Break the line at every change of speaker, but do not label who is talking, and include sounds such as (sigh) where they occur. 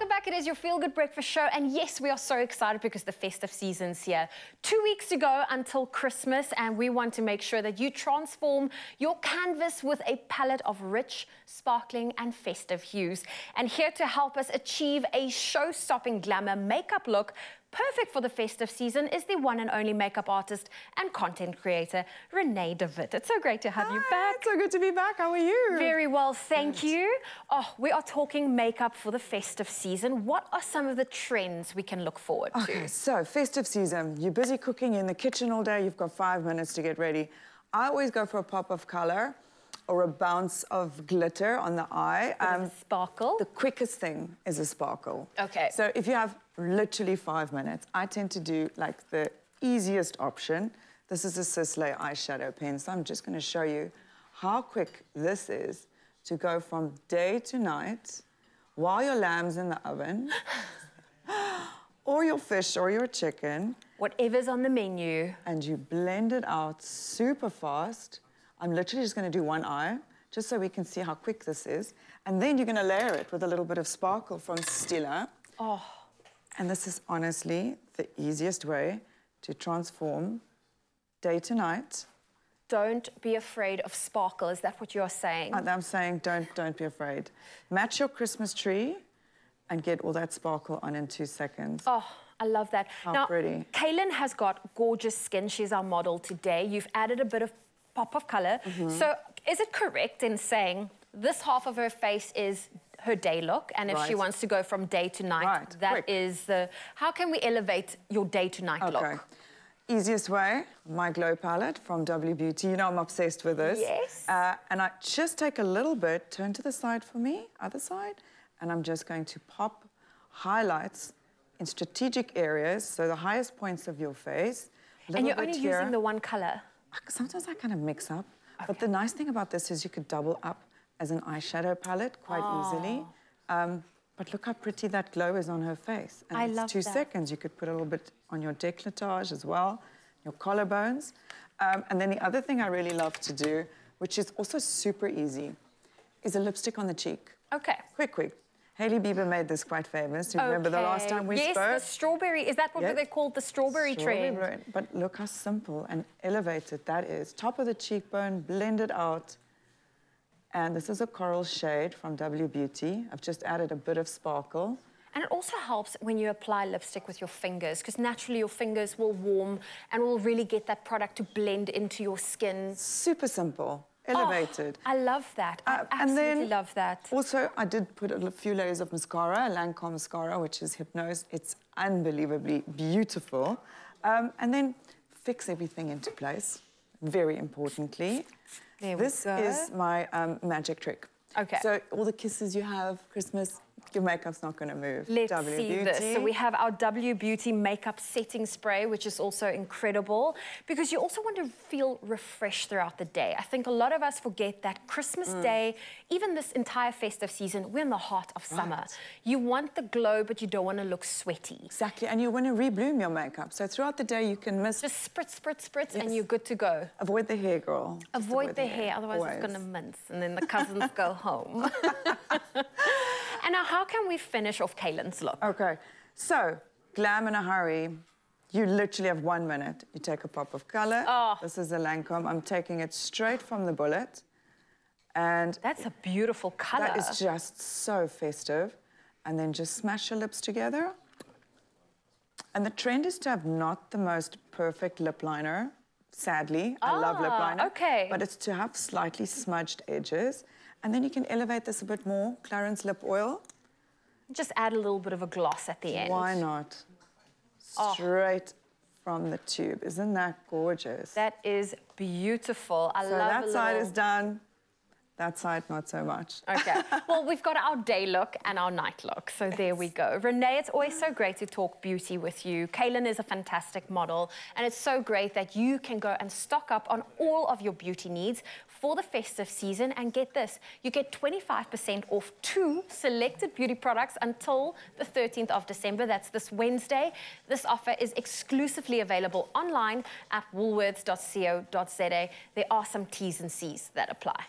Welcome back. It is your Feel Good Breakfast Show. And yes, we are so excited because the festive season's here. Two weeks to go until Christmas, and we want to make sure that you transform your canvas with a palette of rich, sparkling, and festive hues. And here to help us achieve a show stopping glamour makeup look perfect for the festive season is the one and only makeup artist and content creator, Renee de Wit. It's so great to have you back.
It's so good to be back. How are you?
Very well, thank you. Oh, we are talking makeup for the festive season. What are some of the trends we can look forward
Okay,
to?
Okay, so festive season. You're busy cooking in the kitchen all day. You've got five minutes to get ready. I always go for a pop of color or a bounce of glitter on the eye.
Um, sparkle.
The quickest thing is a sparkle.
Okay.
So if you have literally five minutes, I tend to do like the easiest option. This is a Sisley eyeshadow pen. So I'm just going to show you how quick this is to go from day to night while your lamb's in the oven (laughs) or your fish or your chicken
Whatever's on the menu.
and you blend it out super fast. I'm literally just going to do one eye, just so we can see how quick this is. And then you're going to layer it with a little bit of sparkle from Stila.
Oh,
And this is honestly the easiest way to transform day to night.
don't be afraid of sparkle. Is that what you're saying?
Uh, I'm saying don't, don't be afraid. Match your Christmas tree and get all that sparkle on in two seconds.
Oh, I love that.
How
now,
pretty.
Kaylin has got gorgeous skin. She's our model today. You've added a bit of pop of color.
Mm-hmm.
So, is it correct in saying this half of her face is her day look, and if she wants to go from day to night,
Right,
that
quick.
is the. How can we elevate your day to night
Okay.
look?
Easiest way, my glow palette from W Beauty. You know I'm obsessed with this.
Yes.
Uh, and I just take a little bit, turn to the side for me, other side, and I'm just going to pop highlights in strategic areas, so the highest points of your face.
And you're only
here.
using the one color.
Sometimes I kind of mix up. But the nice thing about this is you could double up as an eyeshadow palette quite easily. Um, but look how pretty that glow is on her face. And
I
it's
love
two
that.
seconds. You could put a little bit on your décolletage as well, your collarbones. Um, and then the other thing I really love to do, which is also super easy, is a lipstick on the cheek.
Okay.
Quick, quick. Hailey Bieber made this quite famous. Do you remember the last time we
yes,
spoke?
the strawberry. Is that what
Yes.
they called the strawberry,
Strawberry
trend?
But look how simple and elevated that is. Top of the cheekbone, blended out. And this is a coral shade from W Beauty. I've just added a bit of sparkle.
And it also helps when you apply lipstick with your fingers because naturally your fingers will warm and will really get that product to blend into your skin.
Super simple,
Oh. I love that. I
Uh,
absolutely love that.
Also, I did put a few layers of mascara, Lancome mascara, which is Hypnose. It's unbelievably beautiful. Um, and then fix everything into place, very importantly.
There we
this
go.
is my um, magic trick.
Okay.
So all the kisses you have, Christmas, your makeup's not going to move.
Let's
W
see
Beauty.
this. So we have our W Beauty makeup setting spray, which is also incredible because you also want to feel refreshed throughout the day. I think a lot of us forget that Christmas
Mm.
Day, even this entire festive season, we're in the heart of summer.
Right.
You want the glow, but you don't want to look sweaty.
Exactly, and you want to rebloom your makeup. So throughout the day, you can miss.
Just spritz, spritz, spritz, and you're good to go.
avoid the hair, girl. Just
Avoid the hair, otherwise it's going to mince, and then the cousins go home. (laughs) (laughs) and now, how can we finish off Kaylin's look?
Okay, so glam in a hurry. You literally have one minute. You take a pop of color.
Oh.
This is a Lancome. I'm taking it straight from the bullet. And
That's a beautiful color.
that is just so festive. And then just smash your lips together. And the trend is to have not the most perfect lip liner, sadly. I love lip
Ah,
liner.
okay.
But it's to have slightly smudged edges. And then you can elevate this a bit more. Clarins lip oil.
Just add a little bit of a gloss at the end.
Why not?
Oh.
Straight from the tube. Isn't that gorgeous?
That is beautiful. I
so
love
that side
little-
is done. That side, not so much.
Okay. (laughs) well, we've got our day look and our night look. So there we go. Renee, it's always so great to talk beauty with you. Kaylin is a fantastic model. And it's so great that you can go and stock up on all of your beauty needs for the festive season. And get this, you get 25% off two selected beauty products until the 13th of December. That's this Wednesday. This offer is exclusively available online at woolworths.co.za. There are some T's and C's that apply.